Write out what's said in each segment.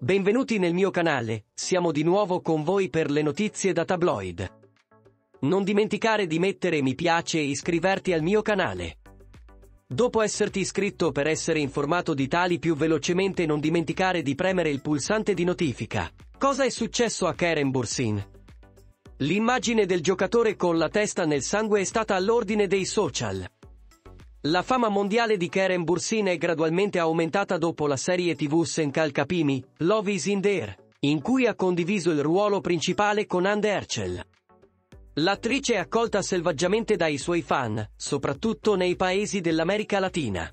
Benvenuti nel mio canale, siamo di nuovo con voi per le notizie da tabloid. Non dimenticare di mettere mi piace e iscriverti al mio canale. Dopo esserti iscritto per essere informato di tali più velocemente non dimenticare di premere il pulsante di notifica. Cosa è successo a Karen Bursin? L'immagine del giocatore con la testa nel sangue è stata all'ordine dei social. La fama mondiale di Keren Bursin è gradualmente aumentata dopo la serie tv Senkal Kapimi, Love is in the Air, in cui ha condiviso il ruolo principale con Anne Herschel. L'attrice è accolta selvaggiamente dai suoi fan, soprattutto nei paesi dell'America Latina.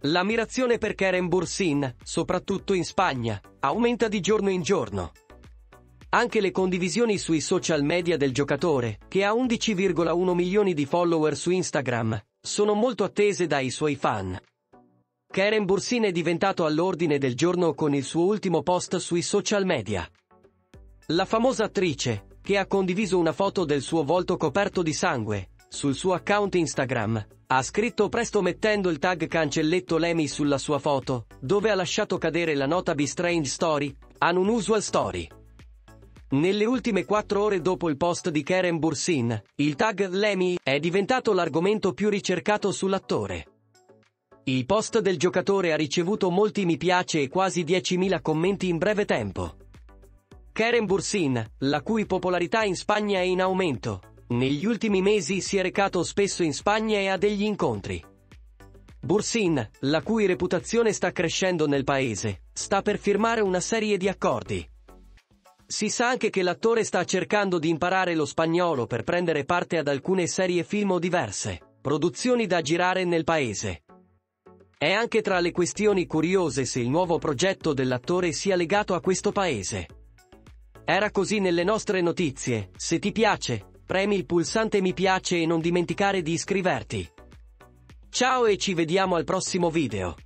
L'ammirazione per Keren Bursin, soprattutto in Spagna, aumenta di giorno in giorno. Anche le condivisioni sui social media del giocatore, che ha 11,1 milioni di follower su Instagram, sono molto attese dai suoi fan. Karen Bursin è diventato all'ordine del giorno con il suo ultimo post sui social media. La famosa attrice, che ha condiviso una foto del suo volto coperto di sangue, sul suo account Instagram, ha scritto presto mettendo il tag cancelletto Lemmy sulla sua foto, dove ha lasciato cadere la nota Be Strange Story, an unusual story. Nelle ultime quattro ore dopo il post di Karen Bursin, il tag Lemmy è diventato l'argomento più ricercato sull'attore. Il post del giocatore ha ricevuto molti mi piace e quasi 10.000 commenti in breve tempo. Karen Bursin, la cui popolarità in Spagna è in aumento, negli ultimi mesi si è recato spesso in Spagna e ha degli incontri. Bursin, la cui reputazione sta crescendo nel paese, sta per firmare una serie di accordi. Si sa anche che l'attore sta cercando di imparare lo spagnolo per prendere parte ad alcune serie film o diverse produzioni da girare nel paese. È anche tra le questioni curiose se il nuovo progetto dell'attore sia legato a questo paese. Era così nelle nostre notizie, se ti piace, premi il pulsante mi piace e non dimenticare di iscriverti. Ciao e ci vediamo al prossimo video.